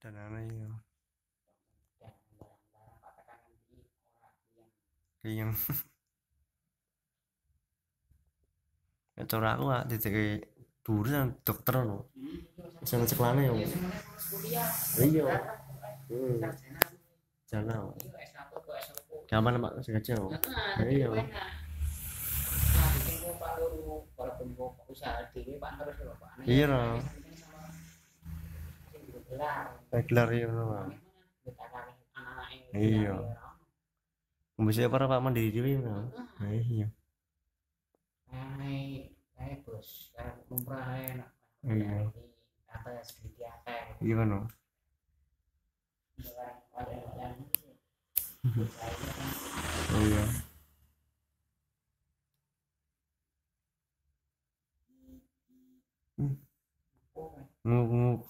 dan aneh ya. Dan barang-barang katakan nanti orang yang kiyeng ya cara aku ah titik dulu yang dokter no Jangan sekelana ya, Bu. kuliah iya. Jana iya S1 ke S2 gampang pak sengaja no Iya. Iya. Regular iya anak-anak Iya. bisa para pak mandiri no nah iya hai bos, enak. Iya. Kata sedikit akeh. iya kan no iya nguk nguk